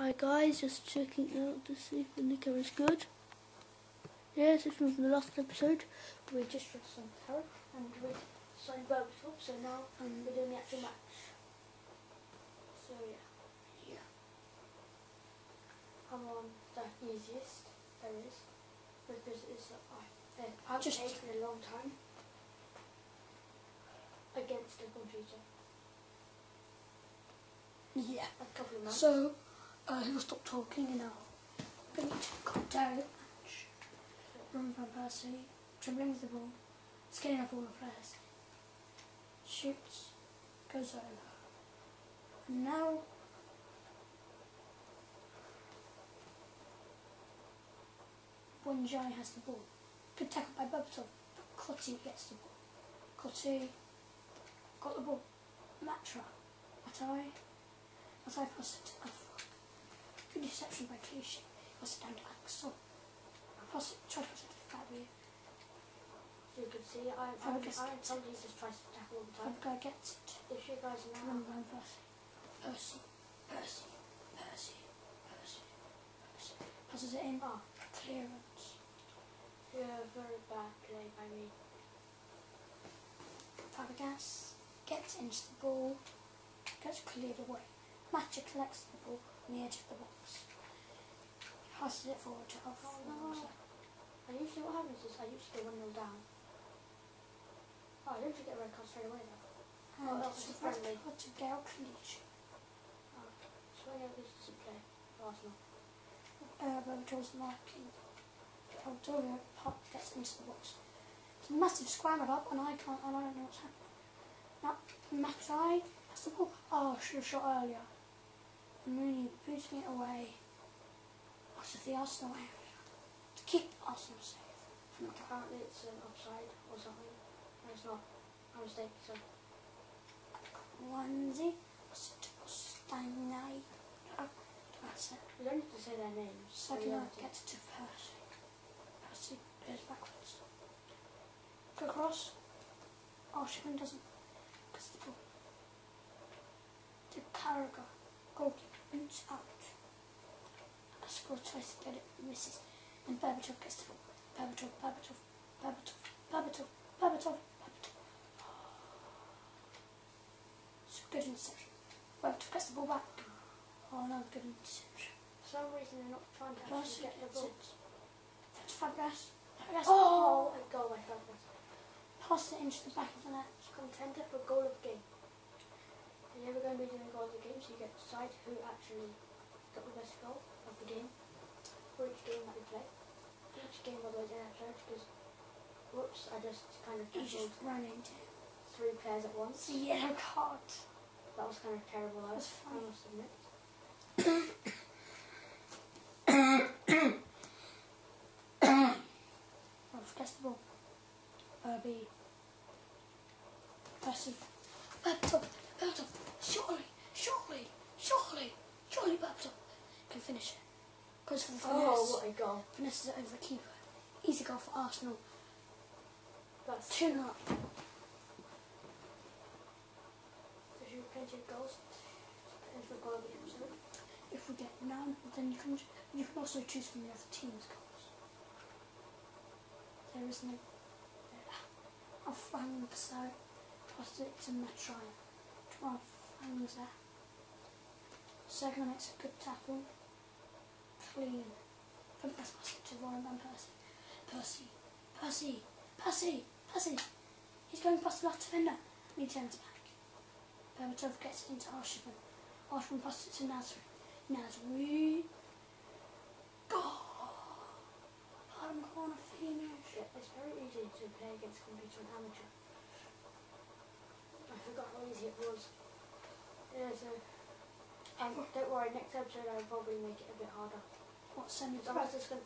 Hi guys, just checking out to see if the camera is good. Yes, it's from the last episode. We just read some tarot and we signed Berbatov, so now um, we're doing the actual match. So yeah. Yeah. I'm on the easiest there is because it's uh, I've just taken a long time against the computer. Yeah. A couple of months. So, uh, he will stop talking and I'll bring it to the match. Run Van Persie, dribbling the ball, scaling up all the players. Shoots, goes over. And now, when Bonjai has the ball. Good tackle by Berbatov, but Cotti gets the ball. Cotti got the ball. Matra, Matai, Matai passed it. Good deception by Clichy. It down to Axel. It, try to to Fabio. You can see I, I, I, somebody just tries to tackle all the time. Fabregas gets it. If you guys know, Run Van Persie. Percy, Persie, Persie, Persie, Persie. Passes it in. oh, Clearance. yeah, very bad play by me. Fabregas gets into the ball, gets cleared away. Matcha collects the ball on the edge of the box. Passes it forward to Oh, no. And usually what happens is I usually go 1 0 down. Oh, I didn't get a red card straight away though. And Oh, it's that's a a red friendly. card to Gael Clichy. Oh, so yeah, this play for Arsenal. Uh, Berbatov's marking. Aldoria Pop gets into the box. It's a massive scramble up and I can't, and I don't know what's happening. Now, Mackay has the ball. Oh, I should have shot earlier. Mooney booting it away out of the Arsenal area to keep Arsenal safe from. Apparently it's an offside or something. No, it's not. My mistake, so. Lindsay, Stanley. That's it. You don't need to say their names. Second Yeah, half gets it to Persie. Persie goes backwards. Go cross. Oh, Shipman doesn't. Gets the ball. To Carragher. Goalkeeper boots out. Ascot tries to get it, misses. And Berbatov gets the ball. Berbatov, Berbatov, Berbatov, Berbatov, Berbatov, Berbatov. So good interception. Berbatov gets the ball back. Oh no, good interception. For some reason they're not trying to actually get the ball. That's Fabregas. Fabregas. Oh, a goal I felt this. Pass it into the back of the net. Contender for goal of game. You're never going to be doing goals of the game, so you get to decide who actually got the best goal of the game for each game that we play. Each game, by the way, is in episode because, whoops, I just kind of He just ran into three players at once. A yellow card. That was kind of terrible, I, That's I must admit. Rolf gets the ball. Uh, Irby. Persie surely, surely, surely, surely Babsop can finish it. Because for Finesse, oh, what a goal. Finesse is over the keeper. Easy goal for Arsenal. That's 2 0. If you plenty of goals, If we get none, then you can, you can also choose from the other team's goals. There is no. I'll find the side. Plus, it to the try. 12. Second one, it's a good tackle. Clean. From this pass to Warren Van Persie. Percy. Persie. Persie. Persie. He's going past the left defender and he turns back. Berbatov gets into Arshavin. Arshavin passes it to Nasri. Nasri. Goal! Bottom corner finish. It's very easy to play against computer and amateur. I forgot how easy it was. Um, don't worry, next episode I'll probably make it a bit harder. What semi So I pro? was just gonna.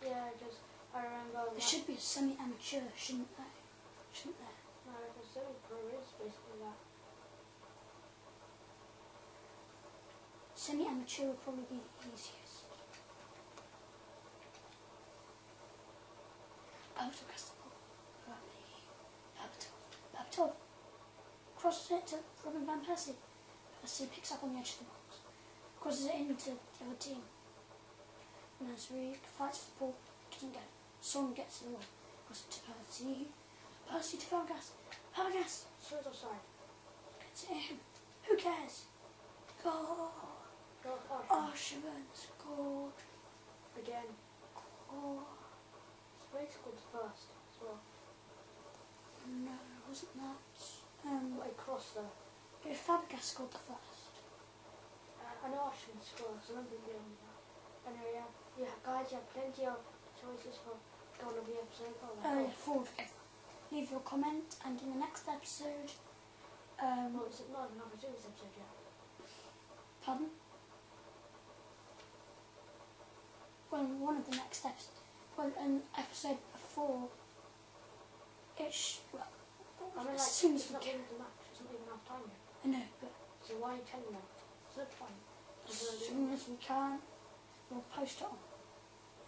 Yeah, just. I remember. There should be a semi amateur, shouldn't there? Shouldn't there? No, the semi pro is basically that. Semi amateur would probably be the easiest. Berbatov gets the ball. Berbatov. It to Robin Van Persie. Persie picks up on the edge of the box. crosses it into the other team. And as Reed fights for the ball, doesn't get it. Son gets the ball. Crosses it to Persie. Persie to. Fabregas So it's offside. gets it in. Who cares? Goal. Go oh, Arshavin scored. again. Oh, Spade scored first as well. no, it wasn't that? Um, What a cross though. If Fabregas scored the first. Uh, I know Arsenal scored, so I'm big deal with that. Anyway, yeah, yeah, guys, you have plenty of choices for going to the episode. Oh, yeah, forward. Leave your comment, and in the next episode, um, Well, it's not another two episode yet. pardon? Well, one of the next steps, well, an episode before, ish, well, I mean, as soon as it's we not can. even the match. It's not even half time yet. I know, but So why are you telling them? It's not fine. as soon as we can, we'll post it on.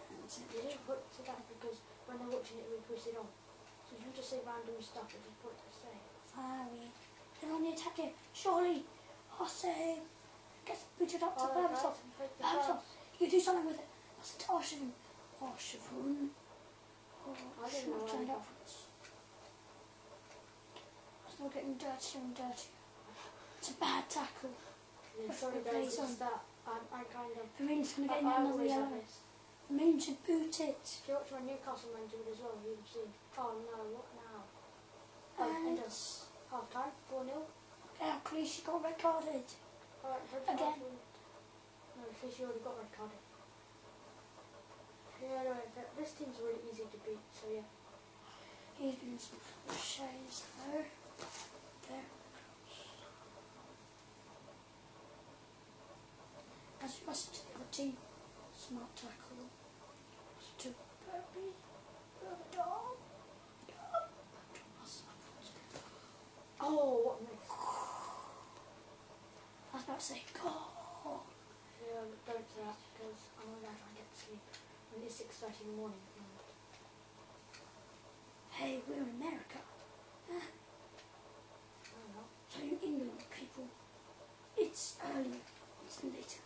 And didn't put to that because when they're watching it, we push it on. So you just say random stuff, it's just point to say. Fiery. They're on the attack here. Surely. Jose gets booted up to Oh, guys, Berbatov. take the Berbatov. You do something with it. That's it to Arshavin. Arshavin. Oh, I didn't know turned. It's not getting dirtier and dirtier. It's a bad tackle. Yeah, sorry guys, it's that I'm, I kind of. Vermaelen's going to get another yellow. this. Vermaelen should boot it. If you watch my Newcastle man do it as well, you'll see. Oh no, what now? Oh, And of half time, 4 0. yeah, Clichy got red carded. Alright, Again. No, Fishy already got red carded. Yeah, no, this team's really easy to beat, so yeah. He's doing some shades though. There. As you listen to the team, smart tackle. To. Burby dog. Dog. Oh, what a. I was about to say goal. Yeah, don't say that because I'm going to try and get to sleep. And it's 6.30 in the morning at the moment. Hey, we're in America. I don't know. So in England, people, it's earlier, it's later,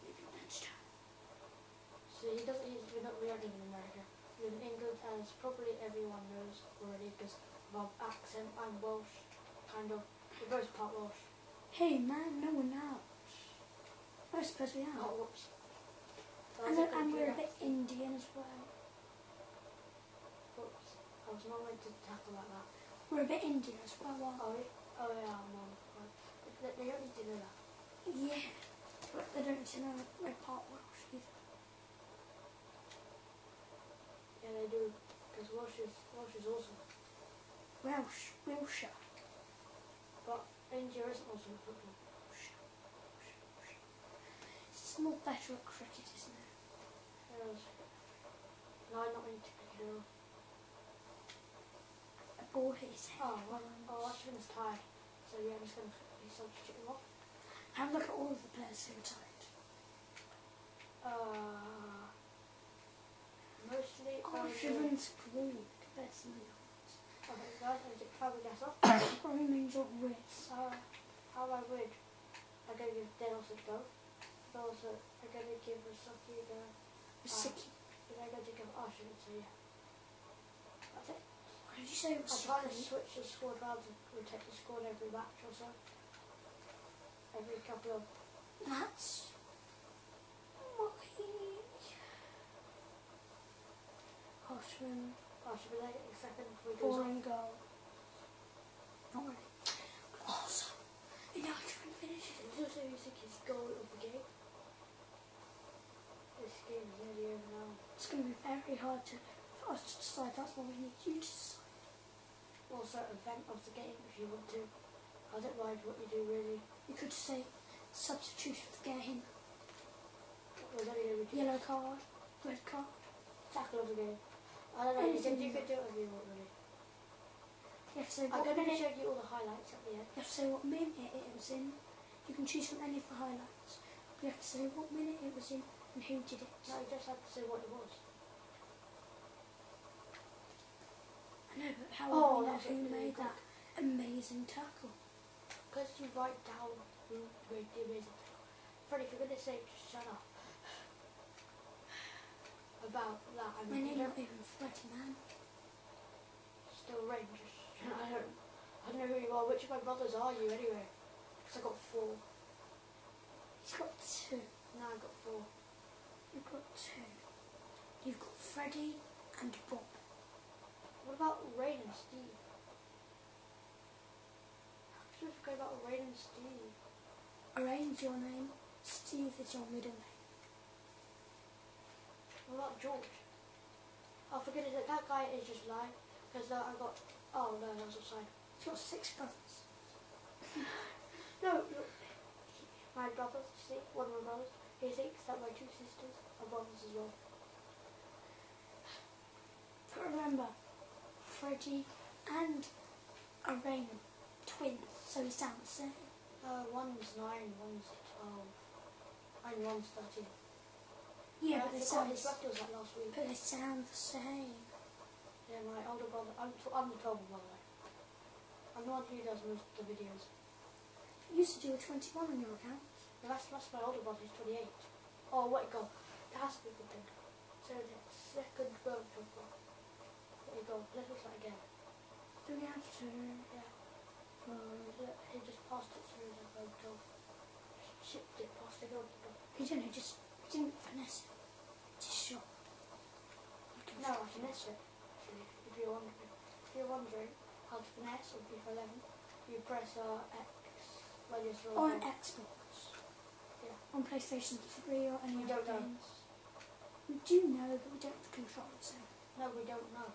maybe lunchtime. So he doesn't, he's, we're not, we don't live in America. We live in England as probably everyone knows already because of our accent. I'm Welsh, kind of. We're both part Welsh. Hey man, no one knows. I suppose we are. Oh, whoops. And, was and we're a bit Indian as well. Whoops. I was not meant to tackle like that. We're a bit Indian as well. aren't Oh, yeah. oh yeah, I'm on. They, they don't need to know that. Yeah. But they don't need to know we're part Welsh Yeah, they do. Because Welsh is, Welsh is awesome. Welsh, Wilshire. But India isn't awesome at football. It's more better at cricket, isn't it? Whereas, no, I'm not into cricket at all. A ball hit his head. Oh, well, oh, Ashwin's tired. So yeah, I'm just going to substitute him off. Have a look at all of the players who retired. Uh, mostly Oh, only- Shivan's green compared to the others. Okay, guys, I'm just Fabregas off. Probably means your wrist. Uh, how I would, I'm going to give Delos a go. Also, I'm going to give a go. Sicky. And I'm going to give Ashwin, so yeah. That's it. What did you say I'm trying to switch the squad round to rotate the squad every match or so. Every couple of... That's why Hoshman Oh, should we let it second before he goes on? boring goal. Not really. Awesome. And now Hoshman finishes it. It's also Yusuke's goal of the game. This game is nearly over now. It's going to be very hard to, for us to decide. That's why we need you to decide. Also, event of the game if you want to. I don't mind what you do really. You could say substitution of the game, We're only going to do yellow card, red card. tackle of the game. I don't know, you can, you can do whatever you want really. You have to say I'm going to show you all the highlights at the end. You have to say what minute it was in. You can choose from any of the highlights. You have to say what minute it was in and who did it. No, you just have to say what it was. I know, but how Oh, will we know who made good. that amazing tackle? Because you write down who made the amazing tackle. Freddie, for goodness sake, just shut up. About that, I My mean, name you not even Freddie, man. still Rangers. I don't, I don't know who you are. Which of my brothers are you anyway? Because I got four. He's got two. Now I got four. You've got two. You've got Freddie and Bob. What about Rain and Steve? How could I forget about Rain and Steve? Arrange your name. Steve is your middle name. What George? Oh, forget it. That guy is just lying. Because uh, I got. Oh no, that was upside. He's got six brothers. No, look. My brothers, see, one of my brothers, he thinks that my two sisters are brothers as well. But remember, Freddie and Arena twins, so they sound the same. Uh, one's nine, one's twelve, and one's thirteen. Yeah, but they sound, was like last week. but they sound the same. Yeah, my older brother. I'm, I'm the twelve by the way. I'm the one who does most of the videos. You used to do a 21 on your account. No, that's, that's my older brother. He's 28. Oh wait, go. That has to be a good thing. So the second bird of God. There you go. Let's look at that again. Do we have to? Yeah. Look, he just passed it through the bird dog. Shipped it past the bird dog. He didn't, he just didn't finesse it. Just a No, I finesse it. If you're wondering, if you're wondering how to finesse on FIFA 11, you press uh, X when you're On throwing. Xbox. Yeah. On PlayStation 3 or any We other don't know. games. We do know, but we don't have the controls. So. No, we don't know.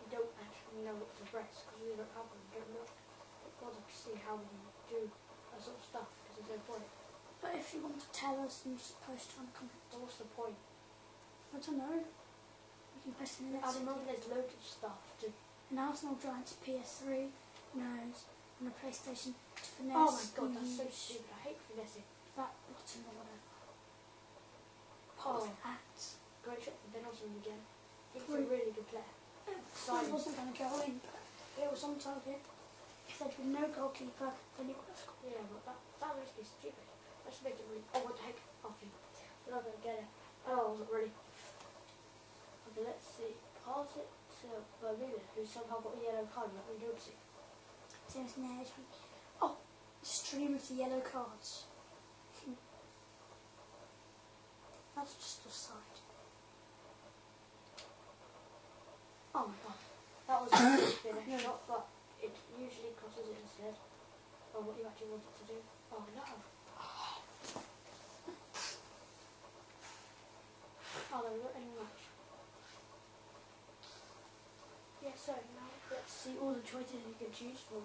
We don't actually know what to press because we don't have them. We don't look. Got to see how we do that sort of stuff because there's no point. But if you want to tell us, then just post on a comment. So what's the point? I don't know. You can post in the At next the moment, video. there's loads of stuff to. An Arsenal Giants PS3 knows and a PlayStation to finesse. Oh my god, that's so stupid. I hate finessing. That button or whatever. Part Oh. that. Great shot from Ben Olsen again. He's a really good player. Oh, it Science. wasn't going to go in, but it was on target. If there'd been no goalkeeper, then it would have scored. Yeah, but that, that would just stupid. Let's make it really. Oh, what the heck? Phew. We're not going to get it. Oh, I wasn't ready. Okay, let's see. Pass it to Bermuda, who somehow got a yellow card that we don't see. There's no Oh, stream of the yellow cards. That's just the side. Oh my god. That was a finish shot, but it usually crosses it instead of what you actually want it to do. Oh no. There we go, end match. Yeah, so now let's see all the choices you can choose for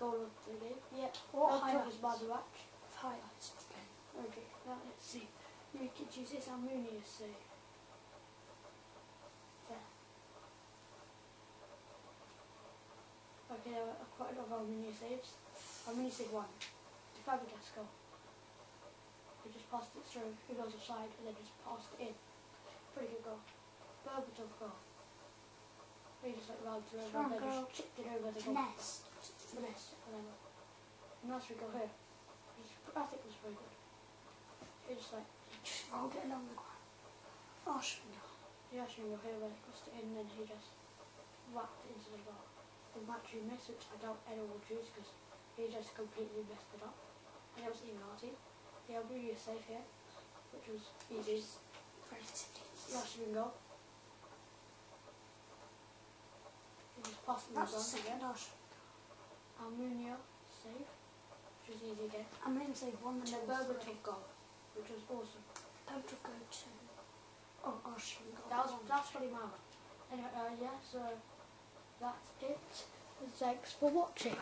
goal of the game. Yeah, covers highlights? by the match. Highlights of the game. Okay, now let's see. You can choose this Almunia save. There. Okay, there are quite a lot of Almunia saves. Almunia save one. The Fabregas goal. He just passed it through, he goes offside and then just passed it in. Pretty good goal. Berbatov goal. He just like ran through Strong and then just chipped it over the goal. Finesse. Finesse, whatever. And that's we go here. Which I think was very good. He just like Just rolled it along the ground. Arsenal. He actually got here where he crossed it in and then he just whacked it into the bar. The match you missed, which I doubt anyone will choose because he just completely messed it up. And it was even Martin. The Almunia safe here, which was easy. Relatively. Last win goal. He just passed it That's the on second. Arsenal. Almunia safe, which was easy again. I'm going to one, And two, then three. Berbatov goal, which was awesome. Berbatov go to. Oh, Arsenal. got That was that's pretty mama. Anyway, uh, yeah, so that's it. Thanks for watching.